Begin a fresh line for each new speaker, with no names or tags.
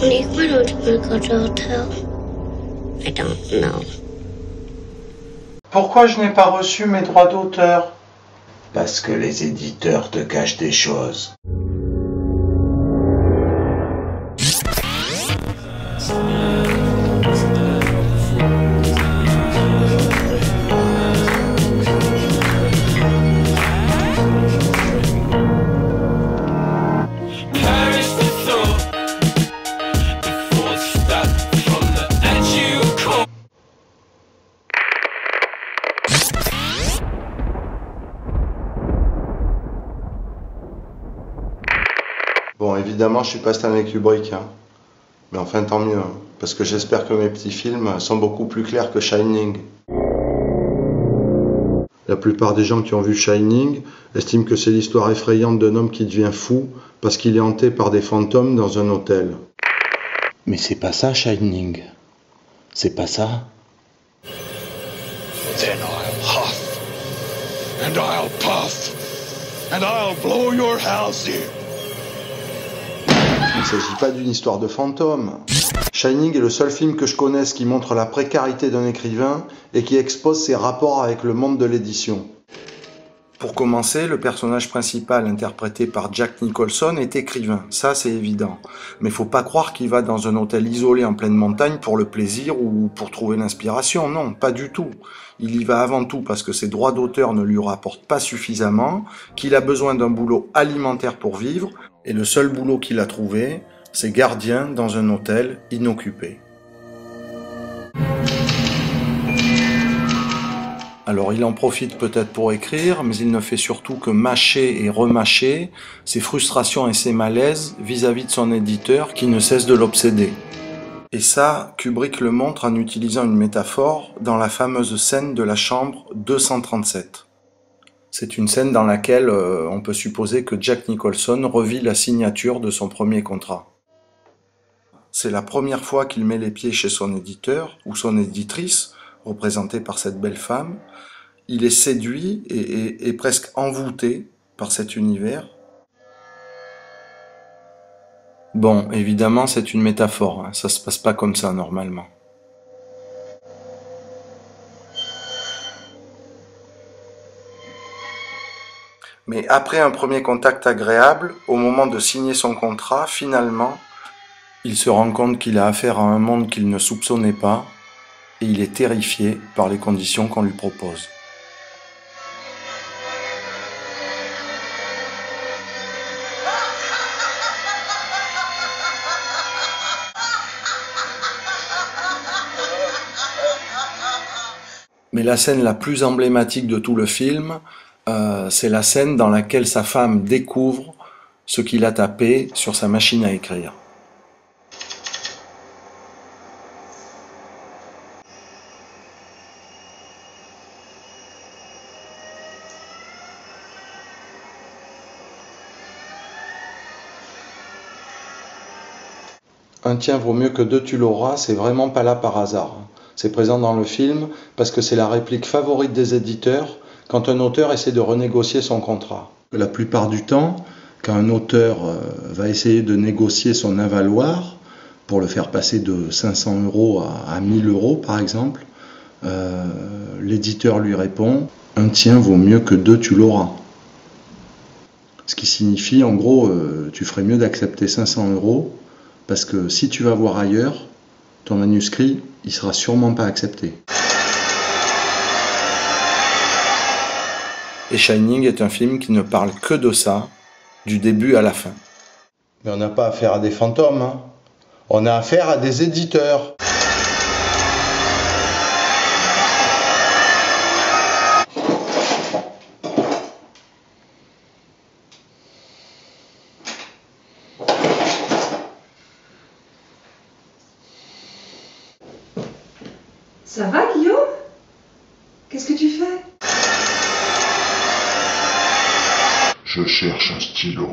Tony, why don't you want to go to a hotel? I don't know.
Pourquoi je n'ai pas reçu mes droits d'auteur?
Parce que les éditeurs te cachent des choses.
Bon, évidemment, je suis pas Stanley Kubrick, hein. mais enfin tant mieux, hein, parce que j'espère que mes petits films sont beaucoup plus clairs que Shining. La plupart des gens qui ont vu Shining estiment que c'est l'histoire effrayante d'un homme qui devient fou parce qu'il est hanté par des fantômes dans un hôtel.
Mais c'est pas ça, Shining. C'est pas ça.
Then I'll huff, and I'll puff, and I'll blow your house in.
Il ne s'agit pas d'une histoire de fantôme. Shining est le seul film que je connaisse qui montre la précarité d'un écrivain et qui expose ses rapports avec le monde de l'édition. Pour commencer, le personnage principal interprété par Jack Nicholson est écrivain, ça c'est évident. Mais faut pas croire qu'il va dans un hôtel isolé en pleine montagne pour le plaisir ou pour trouver l'inspiration, non, pas du tout. Il y va avant tout parce que ses droits d'auteur ne lui rapportent pas suffisamment, qu'il a besoin d'un boulot alimentaire pour vivre, et le seul boulot qu'il a trouvé, c'est gardien dans un hôtel inoccupé. Alors il en profite peut-être pour écrire, mais il ne fait surtout que mâcher et remâcher ses frustrations et ses malaises vis-à-vis de son éditeur qui ne cesse de l'obséder. Et ça, Kubrick le montre en utilisant une métaphore dans la fameuse scène de la chambre 237. C'est une scène dans laquelle euh, on peut supposer que Jack Nicholson revit la signature de son premier contrat. C'est la première fois qu'il met les pieds chez son éditeur ou son éditrice, représentée par cette belle femme. Il est séduit et presque envoûté par cet univers. Bon, évidemment, c'est une métaphore, hein, ça se passe pas comme ça normalement. Mais après un premier contact agréable, au moment de signer son contrat, finalement, il se rend compte qu'il a affaire à un monde qu'il ne soupçonnait pas, et il est terrifié par les conditions qu'on lui propose. Mais la scène la plus emblématique de tout le film, euh, c'est la scène dans laquelle sa femme découvre ce qu'il a tapé sur sa machine à écrire. Un tien vaut mieux que deux tu l'auras, c'est vraiment pas là par hasard. C'est présent dans le film parce que c'est la réplique favorite des éditeurs quand un auteur essaie de renégocier son contrat. La plupart du temps, quand un auteur euh, va essayer de négocier son avaloir pour le faire passer de 500 euros à, à 1000 euros par exemple, euh, l'éditeur lui répond Un tien vaut mieux que deux tu l'auras. Ce qui signifie en gros, euh, tu ferais mieux d'accepter 500 euros parce que si tu vas voir ailleurs, ton manuscrit, il sera sûrement pas accepté. Et Shining est un film qui ne parle que de ça, du début à la fin. Mais on n'a pas affaire à des fantômes, hein. on a affaire à des éditeurs.
Ça va, Guillaume? Qu'est-ce que tu fais?
Je cherche un stylo.